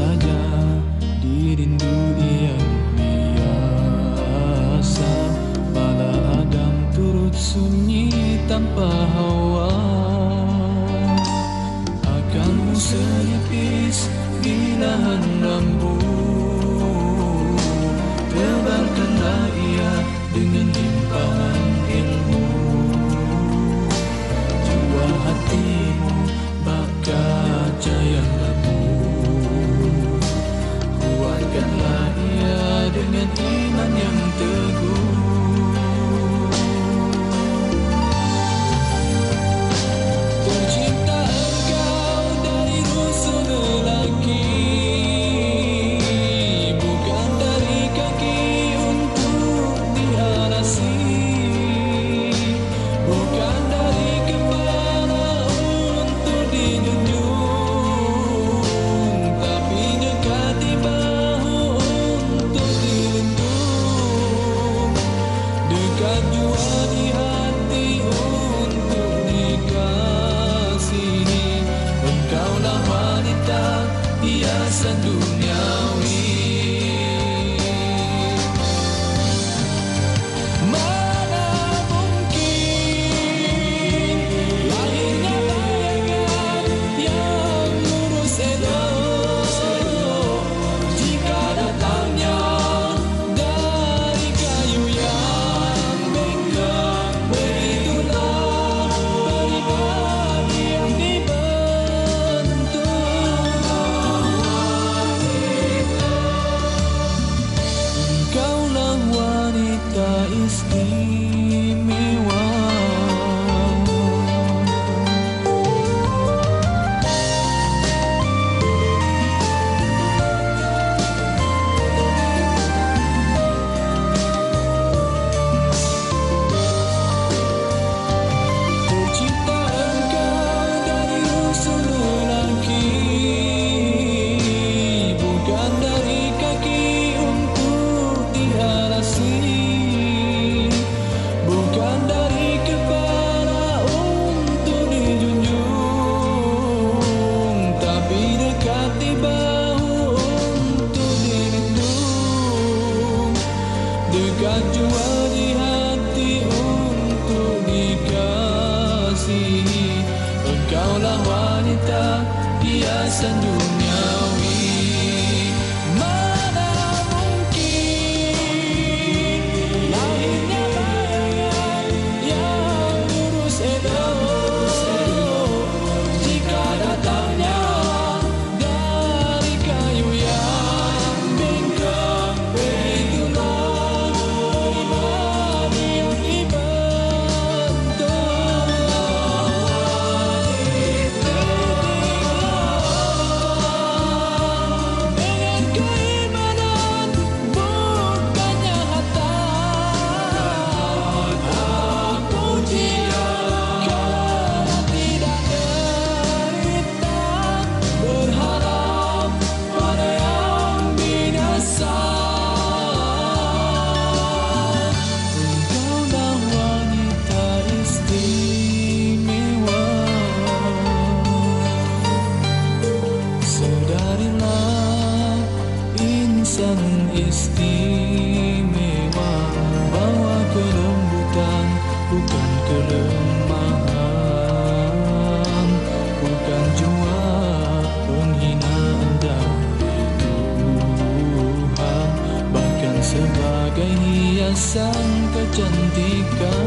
saja dirindu yang biasa. Bala Adam turut sunyi tanpa hawa. Akan selipis bila lahan rambu Tebarkanlah ia dengan dia Di 娘的骨 Dân 鸟鸣 Dia hiasan istimewa bahwa kelembutan bukan kelemahan. Bukan jua penghinaan dari Tuhan bahkan sebagai hiasan kecantikan.